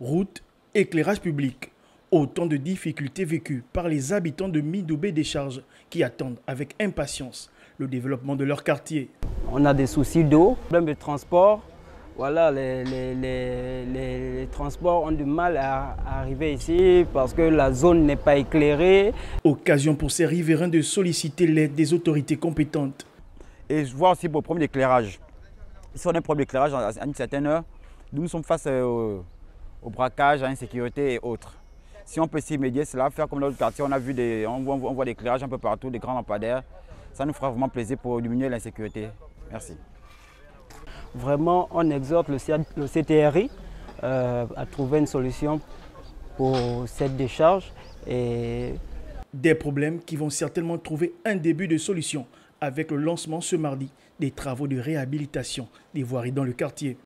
routes, éclairage public. Autant de difficultés vécues par les habitants de Midoubé des Charges qui attendent avec impatience le développement de leur quartier. On a des soucis d'eau, problème de transport. Voilà, les, les, les, les, transports ont du mal à, arriver ici parce que la zone n'est pas éclairée. Occasion pour ces riverains de solliciter l'aide des autorités compétentes. Et je vois aussi pour le problème d'éclairage. Si on a un problème d'éclairage à une certaine heure, nous sommes face au, au braquage, à l'insécurité et autres. Si on peut s'y médier, cela faire comme dans le quartier, on a vu des, on voit, on voit des éclairages un peu partout, des grands lampadaires. Ça nous fera vraiment plaisir pour diminuer l'insécurité. Merci. Vraiment, on exhorte le, CTRI euh, à trouver une solution pour cette décharge. Et... Des problèmes qui vont certainement trouver un début de solution avec le lancement ce mardi des travaux de réhabilitation des voiries dans le quartier.